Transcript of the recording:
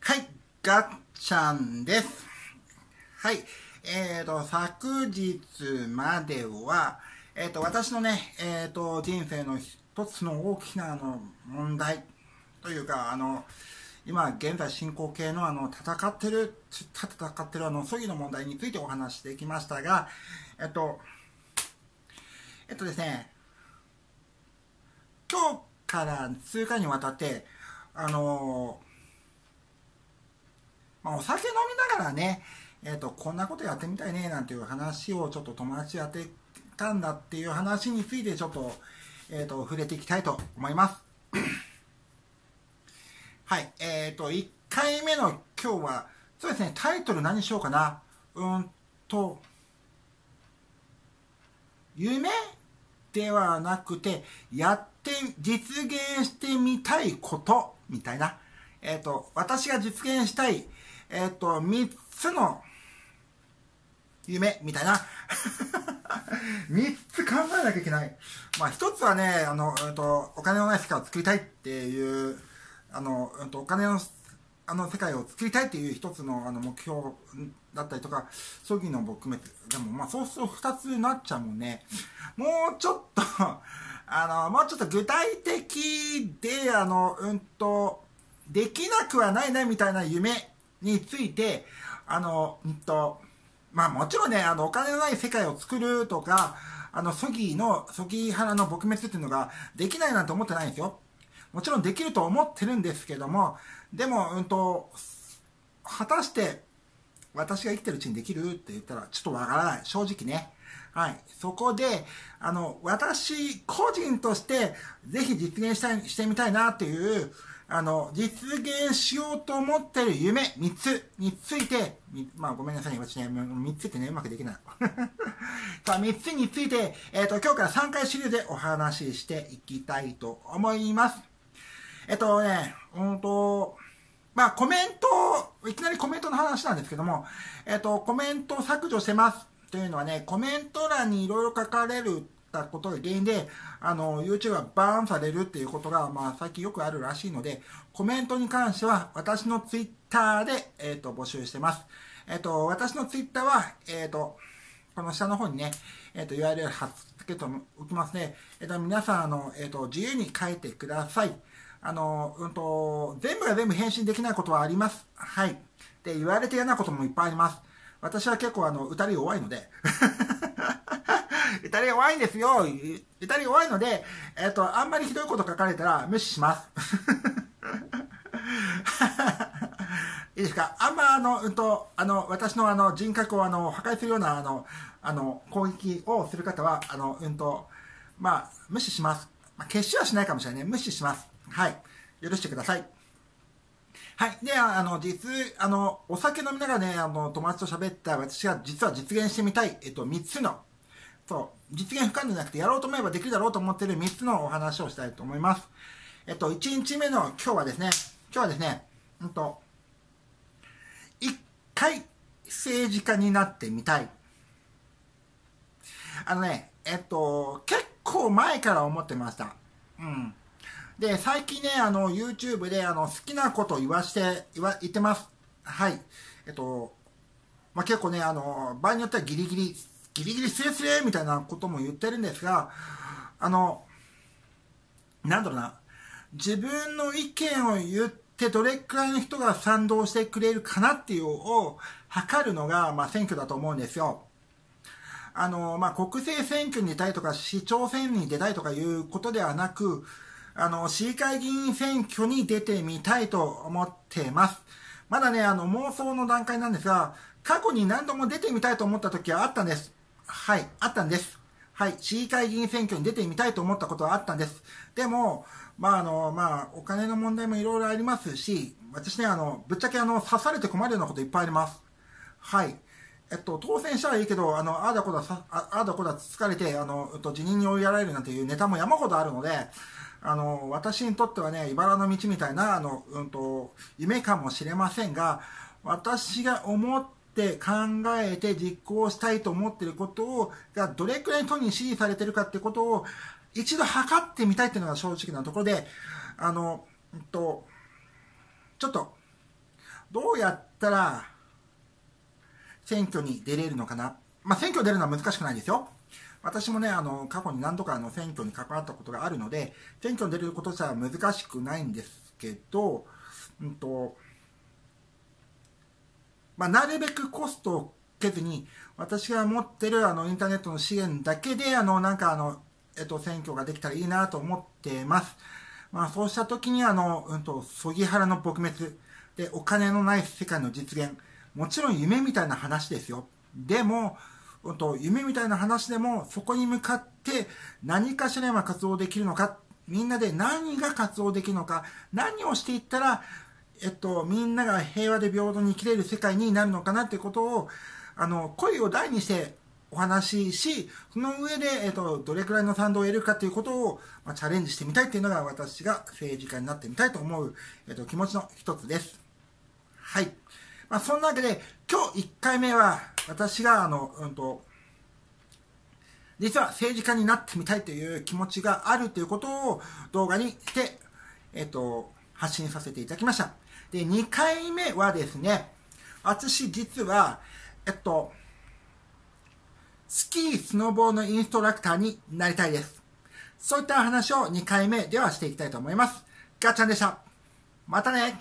はい、ガッチャンです。はい、えーと、昨日までは、えーと、私のね、えーと、人生の一つの大きなあの問題というか、あの、今現在進行形のあの戦ってる戦ってるあの詐欺の問題についてお話してきましたがえっとえっとですね今日から数回にわたってあのまあ、お酒飲みながらねえっとこんなことやってみたいねなんていう話をちょっと友達やってたんだっていう話についてちょっと,、えっと触れていきたいと思います はい。えっ、ー、と、1回目の今日は、そうですね、タイトル何しようかな。うんと、夢ではなくて、やっ、実現してみたいことみたいな。えっ、ー、と、私が実現したい、えっ、ー、と、3つの夢みたいな。3つ考えなきゃいけない。まあ、1つはね、あの、えっ、と、お金のない世界を作りたいっていう、あの、お金のあの世界を作りたいっていう一つのあの目標だったりとか、葬儀の撲滅。でも、まあ、そうすると二つになっちゃうもんね。もうちょっと あの、もうちょっと具体的で、あの、うんと、できなくはないなみたいな夢について、あの、うんと、まあもちろんね、あの、お金のない世界を作るとか、あの、葬儀の、葬儀派の撲滅っていうのができないなんて思ってないんですよ。もちろんできると思ってるんですけども、でも、うんと、果たして私が生きてるうちにできるって言ったらちょっとわからない。正直ね。はい。そこで、あの、私個人としてぜひ実現したい、してみたいなっていう、あの、実現しようと思ってる夢3つについて、まあごめんなさい、私ね、3つってね、うまくできない。さあ、3つについて、えっ、ー、と、今日から3回シリーズでお話ししていきたいと思います。えっとね、うんと、まあコメント、いきなりコメントの話なんですけども、えっと、コメントを削除してますというのはね、コメント欄にいろいろ書かれるたことが原因で、あの、YouTube がバーンされるっていうことが、まあ、最近よくあるらしいので、コメントに関しては、私の Twitter で、えっ、と、募集してます。えっ、と、私の Twitter は、えっ、と、この下の方にね、えっ、と、URL 貼っつけておきますね。えっ、と、皆さん、あの、えっ、と、自由に書いてください。あの、うんと、全部が全部返信できないことはあります。はい。で、言われて嫌なこともいっぱいあります。私は結構あの、歌り弱いので。歌り弱いんですよ。歌り弱いので、えっ、と、あんまりひどいこと書かれたら無視します。いいですか？あんまあの、うんと、あの、私のあの、人格をあの、破壊するようなあの、あの、攻撃をする方は、あの、うんと、まあ、無視します。まあ、決死はしないかもしれない。無視します。はい。許してください。はい。で、あの、実、あの、お酒飲みながらね、あの、友達と喋った私が実は実現してみたい、えっと、3つの、そう、実現不可能じゃなくてやろうと思えばできるだろうと思ってる3つのお話をしたいと思います。えっと、1日目の今日はですね、今日はですね、うんと、1回政治家になってみたい。あのね、えっと、結構前から思ってました。うん。で、最近ね、あの、YouTube で、あの、好きなこと言わして、言わ、言ってます。はい。えっと、まあ、結構ね、あの、場合によってはギリギリ、ギリギリスレスレみたいなことも言ってるんですが、あの、なんだろうな、自分の意見を言ってどれくらいの人が賛同してくれるかなっていうのを測るのが、まあ、選挙だと思うんですよ。あの、まあ、国政選挙に出たいとか、市長選に出たいとかいうことではなく、あの、市議会議員選挙に出てみたいと思っています。まだね、あの、妄想の段階なんですが、過去に何度も出てみたいと思った時はあったんです。はい、あったんです。はい、市議会議員選挙に出てみたいと思ったことはあったんです。でも、まあ、あの、まあ、お金の問題もいろいろありますし、私ね、あの、ぶっちゃけあの、刺されて困るようなこといっぱいあります。はい。えっと、当選したらいいけど、あの、ああだこだ、ああだこだ疲れて、あの、えっと、辞任に追いやられるなんていうネタも山ほどあるので、あの、私にとってはね、茨の道みたいな、あの、うんと、夢かもしれませんが、私が思って考えて実行したいと思っていることを、がどれくらい人に支持されてるかってことを、一度測ってみたいっていうのが正直なところで、あの、うんと、ちょっと、どうやったら、選挙に出れるのかな。まあ、選挙出るのは難しくないですよ。私もね、あの、過去に何度かあの選挙に関わったことがあるので、選挙に出ることじゃ難しくないんですけど、うんと、まあ、なるべくコストをけずに、私が持ってるあのインターネットの資源だけで、あの、なんかあの、えっと、選挙ができたらいいなと思ってます。まあ、そうした時にあの、うんと、そぎ腹の撲滅、で、お金のない世界の実現、もちろん夢みたいな話ですよ。でも、と、夢みたいな話でも、そこに向かって何かしら今活動できるのか、みんなで何が活動できるのか、何をしていったら、えっと、みんなが平和で平等に生きれる世界になるのかなってことを、あの、声を大にしてお話しし、その上で、えっと、どれくらいの賛同を得るかということを、まあ、チャレンジしてみたいっていうのが私が政治家になってみたいと思う、えっと、気持ちの一つです。はい。まあ、そんなわけで、今日1回目は、私が、あの、うんと、実は政治家になってみたいという気持ちがあるということを動画にして、えっと、発信させていただきました。で、2回目はですね、私実は、えっと、スキー、スノボーのインストラクターになりたいです。そういった話を2回目ではしていきたいと思います。ガッチャンでした。またね